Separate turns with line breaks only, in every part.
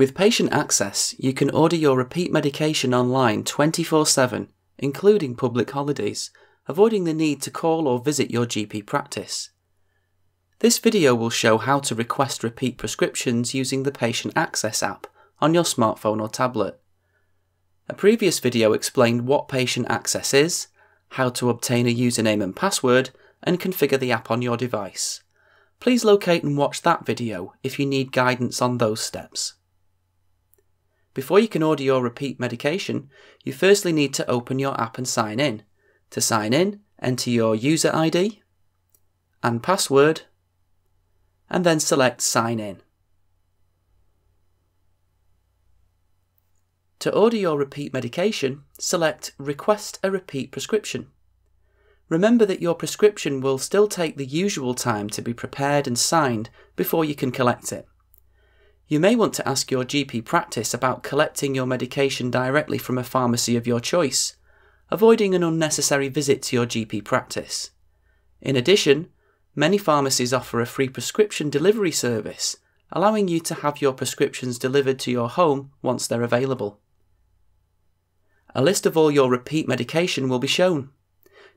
With Patient Access, you can order your repeat medication online 24 7, including public holidays, avoiding the need to call or visit your GP practice. This video will show how to request repeat prescriptions using the Patient Access app on your smartphone or tablet. A previous video explained what Patient Access is, how to obtain a username and password, and configure the app on your device. Please locate and watch that video if you need guidance on those steps. Before you can order your repeat medication, you firstly need to open your app and sign in. To sign in, enter your user ID and password, and then select Sign In. To order your repeat medication, select Request a repeat prescription. Remember that your prescription will still take the usual time to be prepared and signed before you can collect it. You may want to ask your GP practice about collecting your medication directly from a pharmacy of your choice, avoiding an unnecessary visit to your GP practice. In addition, many pharmacies offer a free prescription delivery service, allowing you to have your prescriptions delivered to your home once they're available. A list of all your repeat medication will be shown.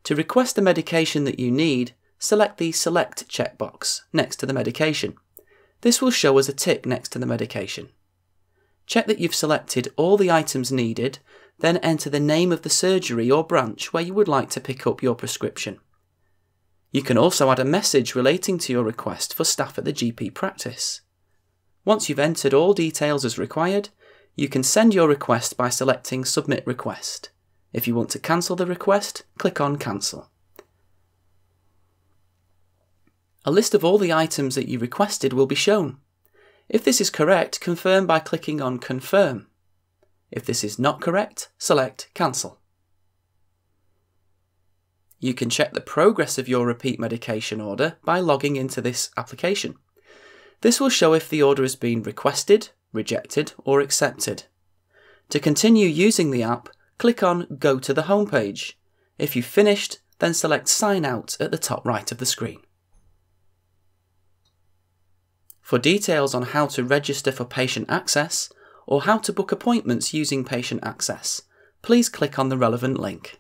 To request the medication that you need, select the Select checkbox next to the medication. This will show as a tick next to the medication. Check that you've selected all the items needed, then enter the name of the surgery or branch where you would like to pick up your prescription. You can also add a message relating to your request for staff at the GP practice. Once you've entered all details as required, you can send your request by selecting Submit Request. If you want to cancel the request, click on Cancel. A list of all the items that you requested will be shown. If this is correct, confirm by clicking on Confirm. If this is not correct, select Cancel. You can check the progress of your repeat medication order by logging into this application. This will show if the order has been requested, rejected, or accepted. To continue using the app, click on Go to the homepage. If you've finished, then select Sign Out at the top right of the screen. For details on how to register for patient access or how to book appointments using patient access, please click on the relevant link.